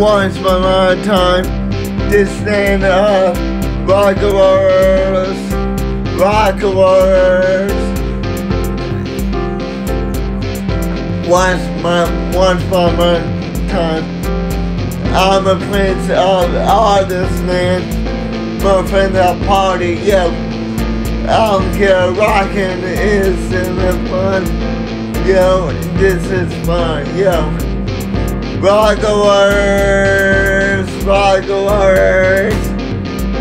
once upon a time to stand up, rock wars, rock wars. Once my once upon a time, I'm a prince of all this land. My friends at party, yo. I don't care, rockin' is in the fun. Yo, this is fun, yo. Rock awards, rock awards.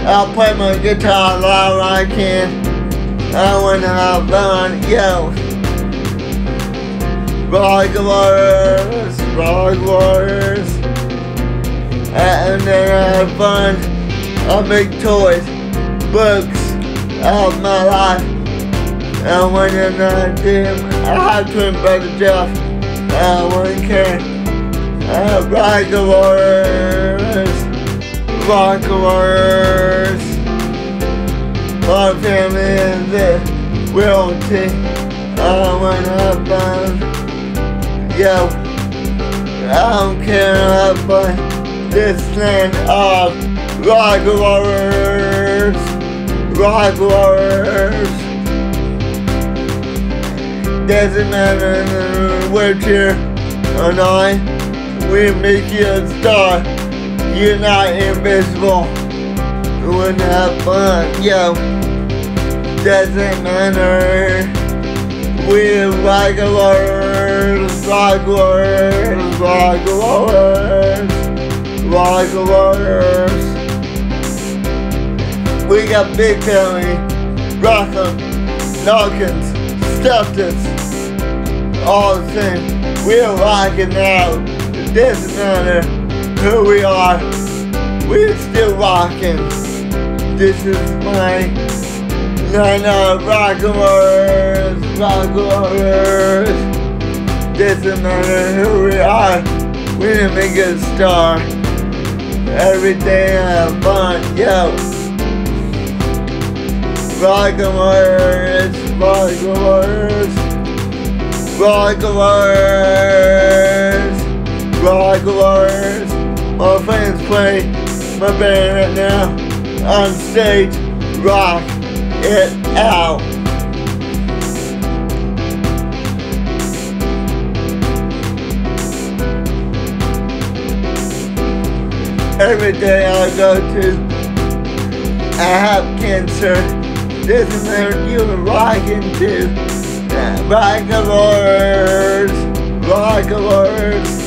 I'll play my guitar loud I can. I wanna have fun, yo. Rock awards, rock awards. And then I have fun. I'll make toys, books of my life. And when I'm not doing, I have to better Jeff. I wouldn't care. Rock awards. My family is the royalty. I wanna have fun. Yo, I don't care about this land of rock awards, rock awards. Doesn't matter which here or not, we make you a star. You're not invisible. We wanna have fun, yo. Doesn't matter. We rock awards, rock awards, rock awards, rock awards. We got big family, Rackham, Dawkins, Stuffins, all the same. We're rocking out. Doesn't matter who we are. We're still rocking. This is my night of rock awards, rock awards. Doesn't matter who we are. We're gonna make a star. Every day I have fun, yo. Rock awards, rock play my band right now on stage. Rock it out. Every day I go to, I have cancer. This is where you're rocking to. Rock awards, rock awards.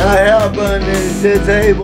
I help on disabled.